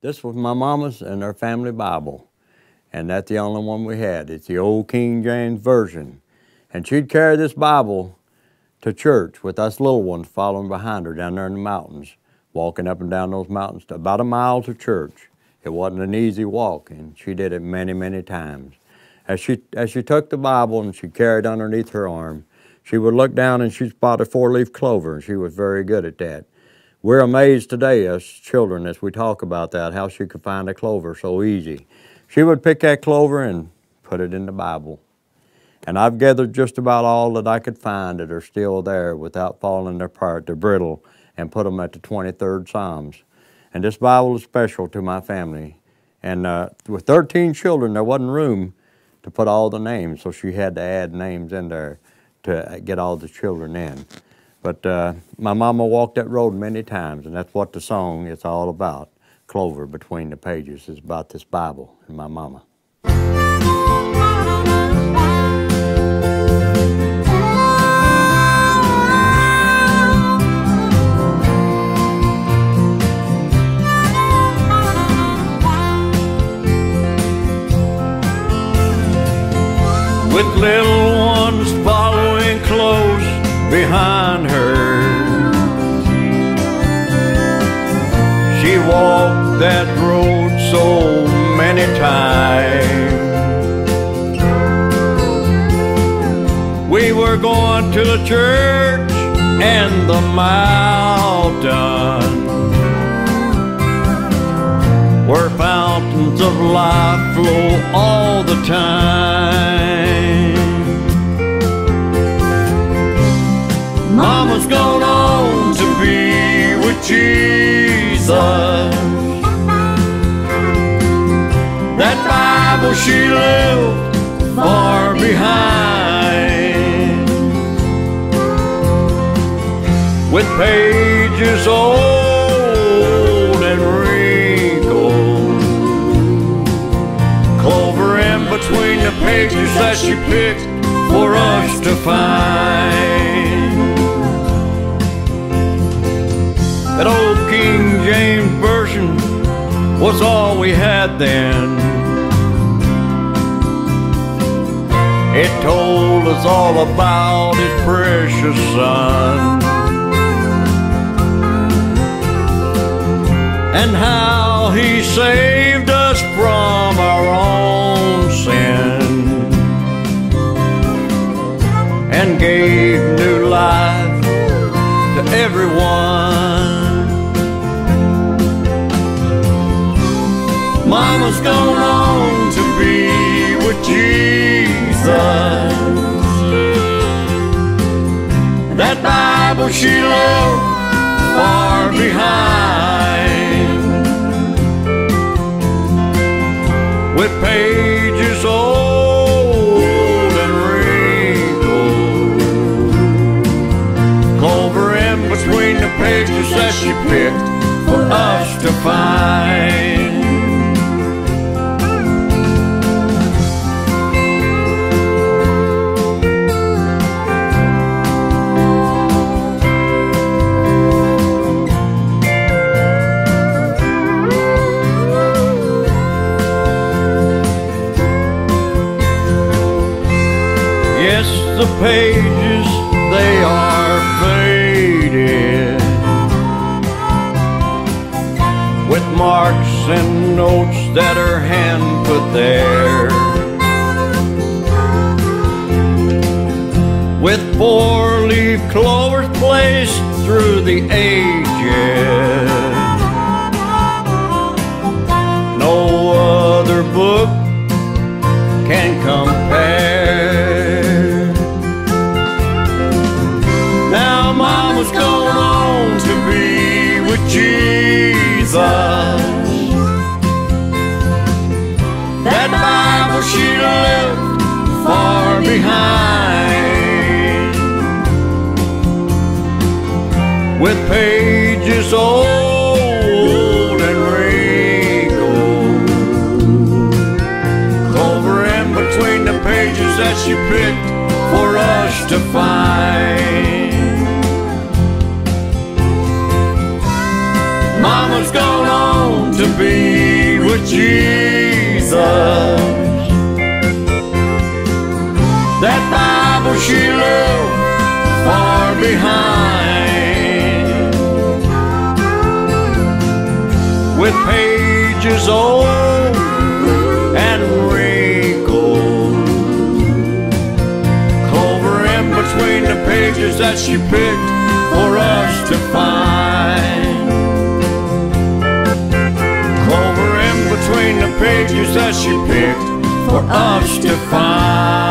This was my mama's and her family Bible, and that's the only one we had. It's the old King James Version. And she'd carry this Bible to church with us little ones following behind her down there in the mountains, walking up and down those mountains to about a mile to church. It wasn't an easy walk, and she did it many, many times. As she, as she took the Bible and she carried underneath her arm, she would look down and she'd spot a four-leaf clover, and she was very good at that. We're amazed today as children as we talk about that, how she could find a clover so easy. She would pick that clover and put it in the Bible. And I've gathered just about all that I could find that are still there without falling apart, they're brittle, and put them at the 23rd Psalms. And this Bible is special to my family. And uh, with 13 children, there wasn't room to put all the names, so she had to add names in there to get all the children in. But uh, my mama walked that road many times, and that's what the song is all about. Clover between the pages is about this Bible and my mama. with little ones behind her. She walked that road so many times. We were going to the church and the mountain where fountains of life flow all the time. Jesus. That Bible she left far behind with pages old James Version was all we had then. It told us all about his precious son. and how he saved Mama's gone on to be with Jesus. That Bible she left far behind with pages pages, they are faded With marks and notes that her hand put there. With four-leaf clovers placed through the ages. No other book with pages old and wrinkled. Clover in between the pages that she picked for us to find. Mama's gone on to be with Jesus. That Bible she left far behind pages old and wrinkled. Clover in between the pages that she picked for us to find. Clover in between the pages that she picked for us to find.